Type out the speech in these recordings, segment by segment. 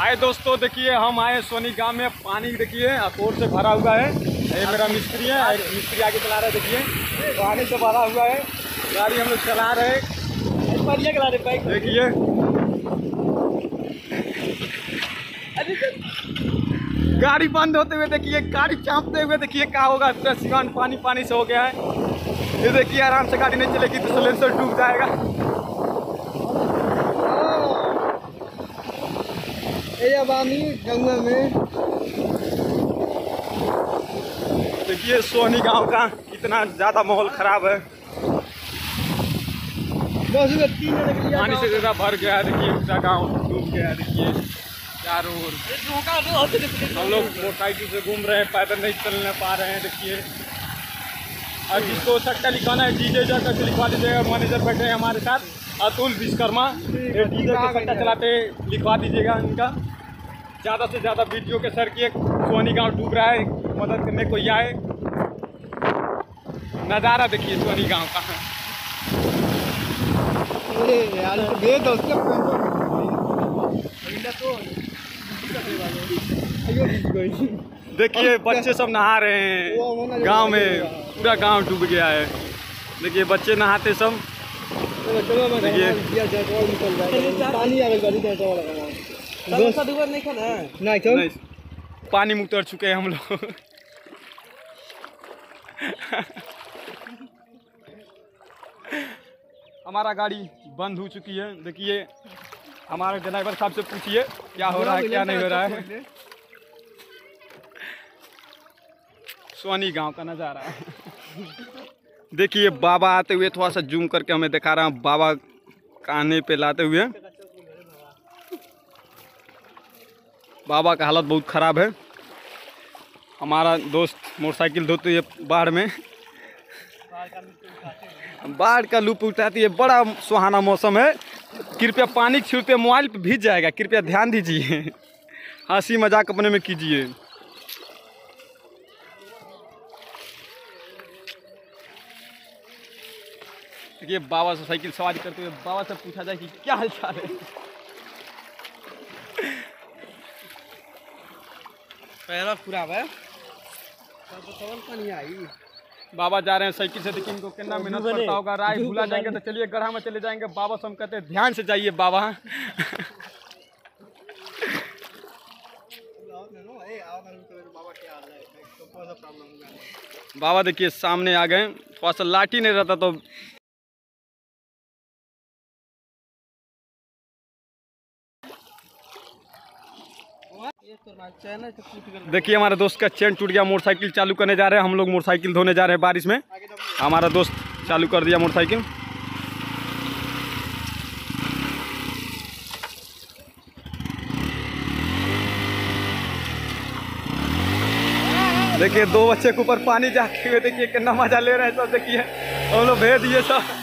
आए दोस्तों, देखिए, हम आए सोनी गाँव में, पानी देखिए अकोर से भरा हुआ है। ये मेरा मिस्त्री है, एक मिस्त्री आगे चला रहा है, देखिए। पानी से भरा हुआ है। गाड़ी हम लोग चला रहे हैं। देखिए। गाड़ी बंद होते हुए देखिए, गाड़ी चाँपते हुए देखिए, क्या होगा? पानी पानी से हो गया है। ये देखिए, आराम से गाड़ी नहीं चलेगी तो सिलेंसर डूब जाएगा। ये बानी गंगा में। देखिए सोनी गाँव का कितना ज़्यादा माहौल खराब है। पानी से ज़्यादा भर गया देखिए पूरा गाँव डूब गया देखिए चारों ओर। हम लोग मोटरसाइकिल से घूम रहे हैं पैदल नहीं चलने पा रहे हैं देखिए। और जिसको सट्टा लिखाना है डीजे जाकर लिखवा दीजिएगा मैनेजर बैठे हैं हमारे साथ अतुल विश्वकर्मा। डीजे का सट्टा चलाते लिखवा दीजिएगा इनका। ज़्यादा से ज़्यादा वीडियो के सर किए सोनी गाँव डूब रहा है मदद करने को ये आए नज़ारा देखिए सोनी गाँव का। यार तो तो देखिए बच्चे सब नहा रहे हैं। गाँव में पूरा गाँव डूब गया है। देखिए बच्चे नहाते सब। देखिए। नहीं चल पानी में उतर चुके हैं हम लोग। हमारा गाड़ी बंद हो चुकी है। देखिए हमारे ड्राइवर साहब से पूछिए क्या हो रहा है क्या नहीं हो रहा है। सोनी गाँव का नज़ारा। है देखिए बाबा आते हुए थोड़ा सा जूम करके हमें दिखा रहा हूँ। बाबा कान्हे पे लाते हुए। बाबा का हालत बहुत ख़राब है। हमारा दोस्त मोटरसाइकिल धोते हुए बाढ़ में। बाढ़ का लूप उठाती है, बड़ा सुहाना मौसम है। कृपया पानी छिड़ते मोबाइल पे भीज जाएगा, कृपया ध्यान दीजिए। हँसी मज़ाक अपने में कीजिए। देखिए, बाबा से साइकिल सवारी करते हुए बाबा से पूछा जाए कि क्या हाल चाल है? पहला पूरा है। तो बाबा जा रहे हैं साइकिल से देखिए इनको कितना मेहनत पड़ता होगा। राय भूला जाएँगे तो चलिए गढ़ा में चले जाएँगे। बाबा से हम कहते हैं ध्यान से जाइए बाबा। बाबा देखिए सामने आ गए। थोड़ा सा लाठी नहीं रहता तो देखिए, हमारे दोस्त का चेन टूट गया, मोटरसाइकिल चालू करने जा रहे हैं। हम लोग मोटरसाइकिल धोने जा रहे हैं बारिश में। हमारा दोस्त चालू कर दिया मोटरसाइकिल। देखिए, दो बच्चे के ऊपर पानी जाके हुए देखिए, कितना मज़ा ले रहे हैं सब, देखिए। हम लोग भेज दिए सब।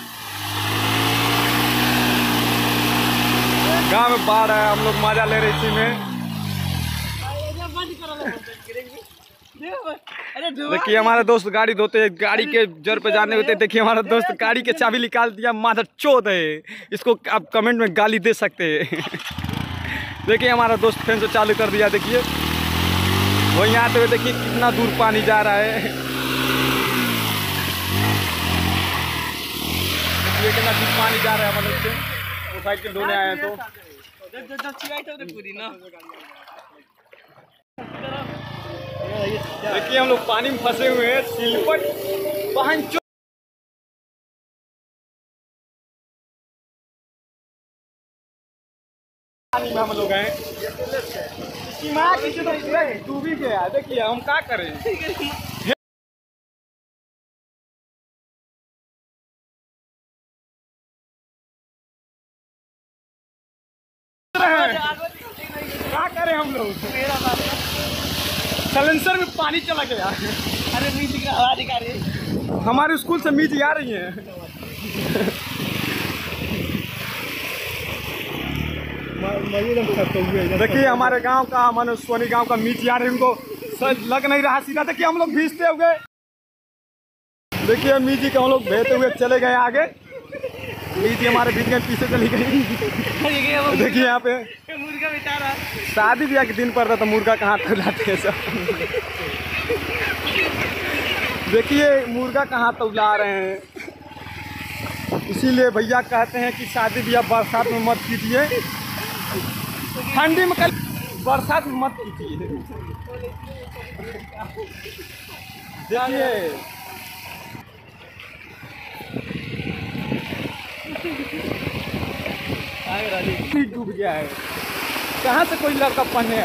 गाँव में बाढ़ है हम लोग मज़ा ले रहे इसी में। देखिए हमारा दोस्त गाड़ी धोते हैं गाड़ी के जर पे जाने होते देखिए हमारा दोस्त गाड़ी के चाबी निकाल दिया माधर चोद है। इसको आप कमेंट में गाली दे सकते हैं। देखिए हमारा दोस्त फ़ैन से चालू कर दिया देखिए। वहीं आते हुए देखिए कितना दूर पानी जा रहा है। देखिए कितना दूर पानी जा रहा है हमारे से मोटरसाइकिल धोने आए हैं तो। देखिए, हम लोग पानी में फंसे हुए हैं, सिलपट वाहन चो पानी में हम लोग पूरा डूब गया। देखिए, हम क्या करें? क्या करें हम लोग? सलेंसर में पानी चला गया। अरे का हवा दिखा रही। हमारे स्कूल से मीच आ रही है। देखिए, हमारे गाँव का मानो सोनी गाँव का मीच आ है उनको। लग नहीं रहा सीधा। देखिए, हम लोग भीजते हुए। देखिए मीजी को हम लोग भेजते हुए चले गए आगे। लीजिए हमारे बीच में पीछे चली गई। देखिए यहाँ पे। शादी ब्याह के दिन पड़ता तो मुर्गा कहाँ तक जाते हैं सब। देखिए मुर्गा कहाँ तौला रहे हैं। इसीलिए भैया कहते हैं कि शादी ब्याह बरसात में मत कीजिए। ठंडी में कल बरसात में मत कीजिए। देखिए डूब गया है। कहाँ से कोई लड़का आएगा